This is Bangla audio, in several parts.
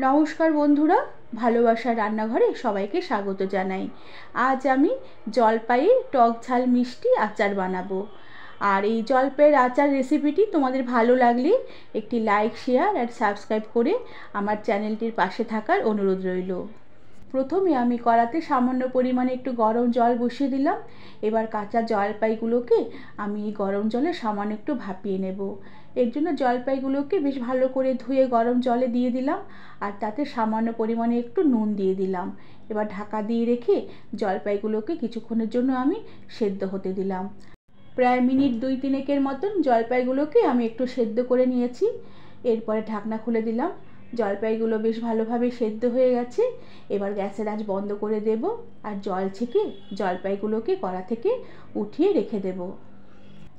নমস্কার বন্ধুরা ভালোবাসার রান্নাঘরে সবাইকে স্বাগত জানাই। আজ আমি জলপাইয়ের টক ঝাল মিষ্টি আচার বানাবো। আর এই জলপাইয়ের আচার রেসিপিটি তোমাদের ভালো লাগলে একটি লাইক শেয়ার আর সাবস্ক্রাইব করে আমার চ্যানেলটির পাশে থাকার অনুরোধ রইল। প্রথমে আমি কড়াতে সামান্য পরিমাণে একটু গরম জল বসিয়ে দিলাম। এবার কাঁচা জলপাইগুলোকে আমি এই গরম জলে সামান্য একটু ভাপিয়ে নেব। এর জন্য জলপাইগুলোকে বেশ ভালো করে ধুয়ে গরম জলে দিয়ে দিলাম আর তাতে সামান্য পরিমাণে একটু নুন দিয়ে দিলাম। এবার ঢাকা দিয়ে রেখে জলপাইগুলোকে কিছুক্ষণের জন্য আমি সেদ্ধ হতে দিলাম। প্রায় মিনিট দুই তিনেকের মতন জলপাইগুলোকে আমি একটু সেদ্ধ করে নিয়েছি। এরপরে ঢাকনা খুলে দিলাম। জলপাইগুলো বেশ ভালোভাবে সেদ্ধ হয়ে গেছে। এবার গ্যাসের আঁচ বন্ধ করে দেব আর জল ছেঁকে জলপাইগুলোকে কড়া থেকে উঠিয়ে রেখে দেব।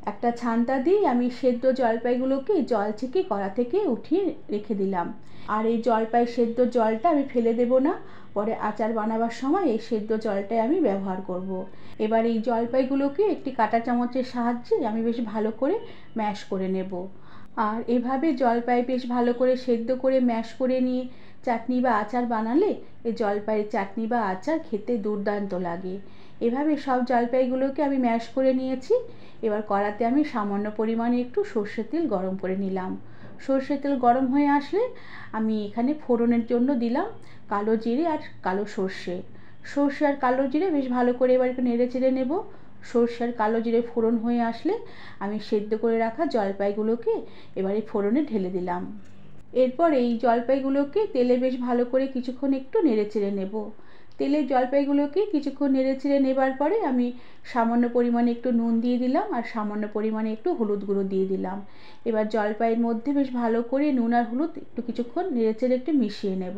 একটা ছান্তা দিয়ে আমি সেদ্ধ জলপাইগুলোকে জল ছেঁকে কড়া থেকে উঠিয়ে রেখে দিলাম। আর এই জলপাই সেদ্ধ জলটা আমি ফেলে দেব না, পরে আচার বানাবার সময় এই সেদ্ধ জলটাই আমি ব্যবহার করব। এবার এই জলপাইগুলোকে একটি কাঁটা চামচের সাহায্যে আমি বেশ ভালো করে ম্যাশ করে নেব। আর এভাবে জলপাই বেশ ভালো করে সেদ্ধ করে ম্যাশ করে নিয়ে চাটনি বা আচার বানালে এই জলপাইয়ের চাটনি বা আচার খেতে দুর্দান্ত লাগে। এভাবে সব জলপাইগুলোকে আমি ম্যাশ করে নিয়েছি। এবার কড়াতে আমি সামান্য পরিমাণে একটু সর্ষের তেল গরম করে নিলাম। সর্ষের তেল গরম হয়ে আসলে আমি এখানে ফোড়নের জন্য দিলাম কালো জিরে আর কালো সর্ষে। সর্ষে আর কালো জিরে বেশ ভালো করে এবার একটু নেড়ে চেড়ে নেব। সর্ষে আর কালো জিরে ফোড়ন হয়ে আসলে আমি সেদ্ধ করে রাখা জলপাইগুলোকে এবারে ফোড়নে ঢেলে দিলাম। এরপর এই জলপাইগুলোকে তেলে বেশ ভালো করে কিছুক্ষণ একটু নেড়ে চেড়ে নেব। তেলের জলপাইগুলোকে কিছুক্ষণ নেড়ে চেড়ে নেবার পরে আমি সামান্য পরিমাণে একটু নুন দিয়ে দিলাম আর সামান্য পরিমাণে একটু হলুদ গুঁড়ো দিয়ে দিলাম। এবার জলপাইয়ের মধ্যে বেশ ভালো করে নুন আর হলুদ একটু কিছুক্ষণ নেড়ে চেড়ে একটু মিশিয়ে নেব।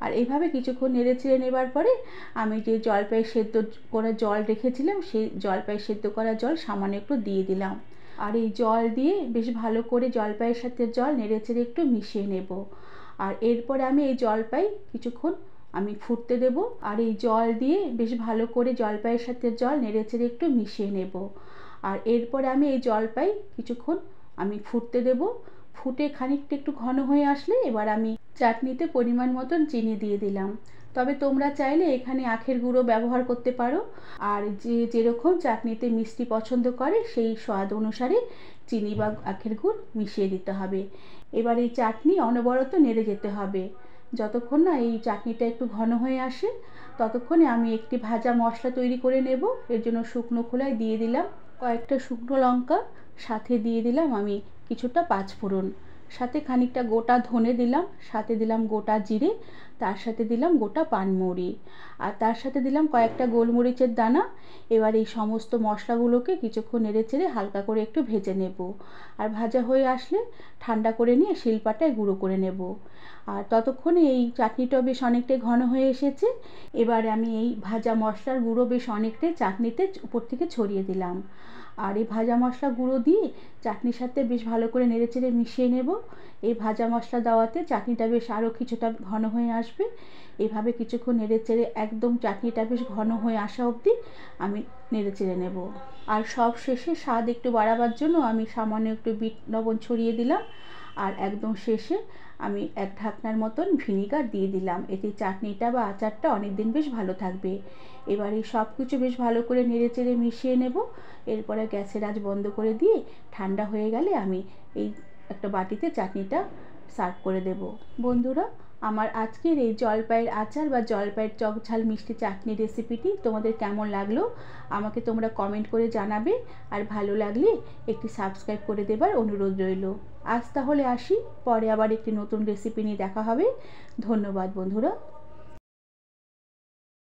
আর এইভাবে কিছুক্ষণ নেড়ে চেড়ে নেবার পরে আমি যে জলপাই সেদ্ধ করা জল রেখেছিলাম, সেই জলপাই সেদ্ধ করা জল সামান্য একটু দিয়ে দিলাম। আর এই জল দিয়ে বেশ ভালো করে জলপাইয়ের সাথে জল নেড়ে চেড়ে একটু মিশিয়ে নেব। আর এরপরে আমি এই জলপাই কিছুক্ষণ আমি ফুটতে দেব। আর এই জল দিয়ে বেশ ভালো করে জলপাইয়ের সাথে জল নেড়ে চেড়ে একটু মিশিয়ে নেব। আর এরপরে আমি এই জলপাই কিছুক্ষণ আমি ফুটতে দেব। ফুটে খানিকটা একটু ঘন হয়ে আসলে এবার আমি চাটনিতে পরিমাণ মতন চিনি দিয়ে দিলাম। তবে তোমরা চাইলে এখানে আখের গুঁড়ো ব্যবহার করতে পারো। আর যে যেরকম চাটনিতে মিষ্টি পছন্দ করে, সেই স্বাদ অনুসারে চিনি বা আখের গুড় মিশিয়ে দিতে হবে। এবার এই চাটনি অনবরত নেড়ে যেতে হবে। যতক্ষণ না এই চাটনিটা একটু ঘন হয়ে আসে, ততক্ষণে আমি একটি ভাজা মশলা তৈরি করে নেব। এর জন্য শুকনো খোলায় দিয়ে দিলাম কয়েকটা শুকনো লঙ্কা। সাথে দিয়ে দিলাম আমি কিছুটা পাঁচফোড়ন সাথে খানিকটা গোটা ধনে দিলাম, সাথে দিলাম গোটা জিরে, তার সাথে দিলাম গোটা পানমৌরি আর তার সাথে দিলাম কয়েকটা গোলমরিচের দানা। এবার এই সমস্ত মশলাগুলোকে কিছুক্ষণ নেড়ে চেড়ে হালকা করে একটু ভেজে নেব। আর ভাজা হয়ে আসলে ঠান্ডা করে নিয়ে শিলপাটায় গুঁড়ো করে নেব। আর ততক্ষণে এই চাটনিটা বেশ অনেকটাই ঘন হয়ে এসেছে। এবারে আমি এই ভাজা মশলার গুঁড়ো বেশ অনেকটাই চাটনিতে উপর থেকে ছড়িয়ে দিলাম। আর এই ভাজা মশলা গুঁড়ো দিয়ে চাটনির সাথে বেশ ভালো করে নেড়ে চেড়ে মিশিয়ে নেব। এই ভাজা মশলা দেওয়াতে চাটনিটা বেশ আরও কিছুটা ঘন হয়ে আসবে। এভাবে কিছুক্ষণ নেড়ে চেড়ে একদম চাটনিটা বেশ ঘন হয়ে আসা অবধি আমি নেড়ে চেড়ে নেব। আর সব শেষে স্বাদ একটু বাড়াবার জন্য আমি সামান্য একটু বিট লবণ ছড়িয়ে দিলাম। আর একদম শেষে আমি এক ঢাকনার মতন ভিনিগার দিয়ে দিলাম। এতে চাটনিটা বা আচারটা অনেক দিন বেশ ভালো থাকবে। এবার সব কিছু বেশ ভালো করে নেড়ে চেড়ে মিশিয়ে নেব। এরপরে গ্যাসের আঁচ বন্ধ করে দিয়ে ঠান্ডা হয়ে গেলে আমি এই একটা বাটিতে চাটনিটা সার্ভ করে দেব। বন্ধুরা, আমার আজকের এই জলপাইয়ের আচার বা জলপাইয়ের চক ঝাল মিষ্টি চাটনি রেসিপিটি তোমাদের কেমন লাগল? আমাকে তোমরা কমেন্ট করে জানাবে। আর ভালো লাগলে একটি সাবস্ক্রাইব করে দেবার অনুরোধ রইল। আজ তাহলে আসি, পরে আবার একটি নতুন রেসিপি নিয়ে দেখা হবে। ধন্যবাদ বন্ধুরা।